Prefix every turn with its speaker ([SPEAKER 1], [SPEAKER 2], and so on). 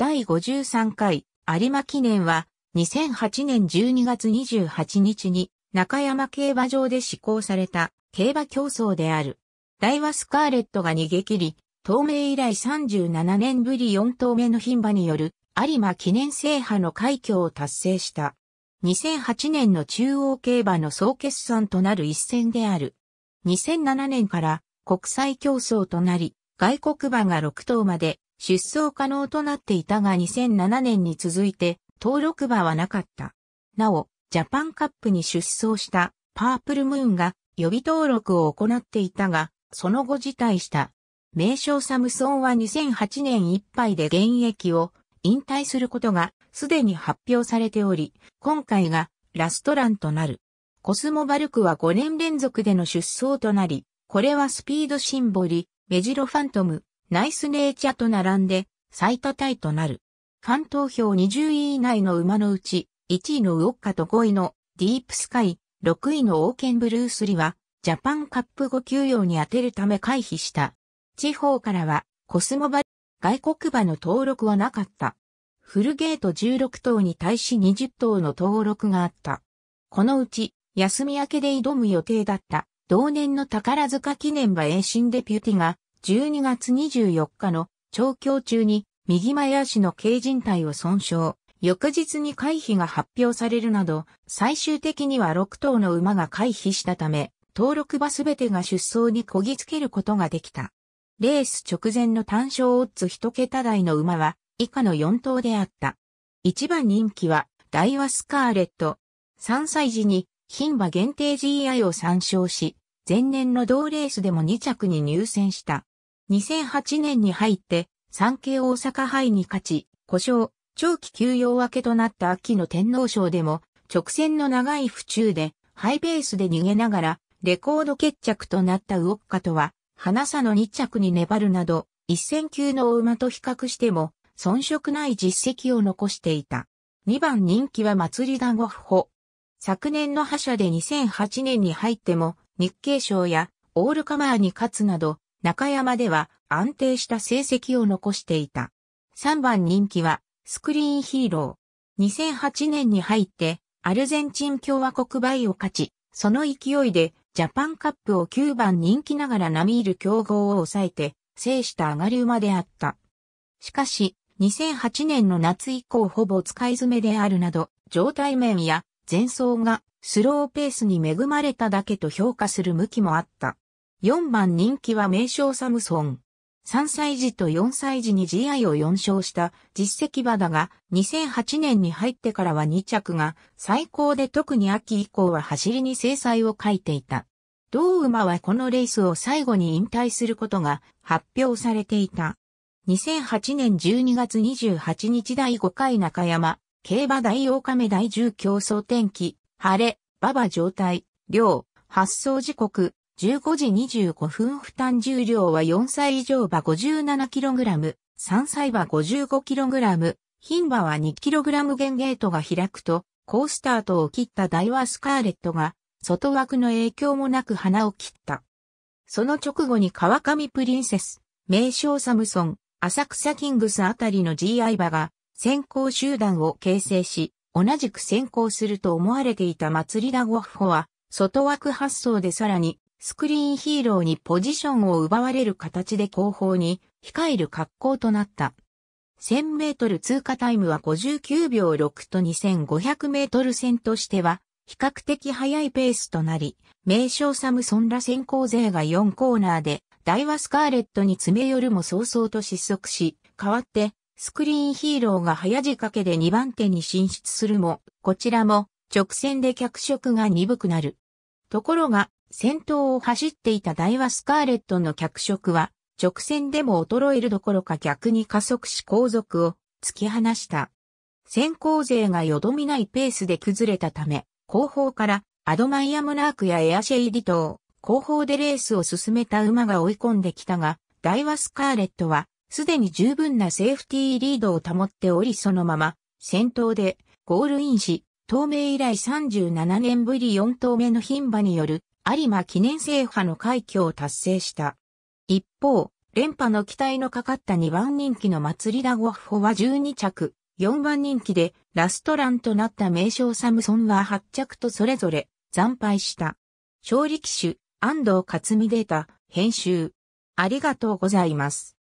[SPEAKER 1] 第53回有馬記念は2008年12月28日に中山競馬場で施行された競馬競争である。大和スカーレットが逃げ切り、東名以来37年ぶり4頭目の牝馬による有馬記念制覇の快挙を達成した。2008年の中央競馬の総決算となる一戦である。2007年から国際競争となり、外国馬が6頭まで出走可能となっていたが2007年に続いて登録馬はなかった。なお、ジャパンカップに出走したパープルムーンが予備登録を行っていたが、その後辞退した。名称サムソンは2008年いっぱいで現役を引退することがすでに発表されており、今回がラストランとなる。コスモバルクは5年連続での出走となり、これはスピードシンボリ、メジロファントム、ナイスネイチャと並んで最多タイとなる。ファン投票20位以内の馬のうち、1位のウォッカと5位のディープスカイ、6位のオーケンブルースリは、ジャパンカップ後休養に充てるため回避した。地方からは、コスモバルク、外国馬の登録はなかった。フルゲート16頭に対し20頭の登録があった。このうち、休み明けで挑む予定だった、同年の宝塚記念馬エイシンデピュティが、12月24日の調教中に右前足の軽靭帯を損傷。翌日に回避が発表されるなど、最終的には6頭の馬が回避したため、登録馬すべてが出走にこぎつけることができた。レース直前の単勝オッズ一桁台の馬は以下の4頭であった。1番人気はダイワスカーレット。3歳時に牝馬限定 GI を参照し、前年の同レースでも2着に入選した。2008年に入って、産経大阪杯に勝ち、故障、長期休養明けとなった秋の天皇賞でも、直線の長い府中で、ハイペースで逃げながら、レコード決着となったウオッカとは、花差の2着に粘るなど、一戦級の馬と比較しても、遜色ない実績を残していた。2番人気は祭り団ゴッホ。昨年の覇者で2008年に入っても、日経賞やオールカマーに勝つなど、中山では安定した成績を残していた。3番人気はスクリーンヒーロー。2008年に入ってアルゼンチン共和国倍を勝ち、その勢いでジャパンカップを9番人気ながら並みいる競合を抑えて制した上がり馬であった。しかし、2008年の夏以降ほぼ使い詰めであるなど、状態面や前走がスローペースに恵まれただけと評価する向きもあった。4番人気は名称サムソン。3歳児と4歳児に GI を4勝した実績馬だが、2008年に入ってからは2着が最高で特に秋以降は走りに制裁を書いていた。同馬はこのレースを最後に引退することが発表されていた。2008年12月28日第5回中山、競馬大王亀第10競争天気、晴れ、馬場状態、量、発送時刻、15時25分負担重量は4歳以上馬 57kg、3歳馬 55kg、牝馬は 2kg 減ゲートが開くと、コースタートを切ったダイワースカーレットが、外枠の影響もなく鼻を切った。その直後に川上プリンセス、名称サムソン、浅草キングスあたりの GI 馬が先行集団を形成し、同じく先行すると思われていた祭りダゴッホは、外枠発走でさらにスクリーンヒーローにポジションを奪われる形で後方に控える格好となった。1000メートル通過タイムは59秒6と2500メートル戦としては比較的速いペースとなり、名称サムソンら先行勢が4コーナーでダイワスカーレットに詰め寄るも早々と失速し、代わってスクリーンヒーローが早仕掛けで2番手に進出するも、こちらも直線で脚色が鈍くなる。ところが、先頭を走っていたダイワスカーレットの脚色は、直線でも衰えるどころか逆に加速し後続を突き放した。先行勢がよどみないペースで崩れたため、後方からアドマイアムナークやエアシェイディトー、後方でレースを進めた馬が追い込んできたが、ダイワスカーレットは、すでに十分なセーフティーリードを保っておりそのまま、先頭でゴールインし、東名以来37年ぶり4頭目の牝馬による有馬記念制覇の快挙を達成した。一方、連覇の期待のかかった2番人気の祭りだゴッホは12着、4番人気でラストランとなった名称サムソンは8着とそれぞれ惨敗した。勝利騎手、安藤勝美データ、編集。ありがとうございます。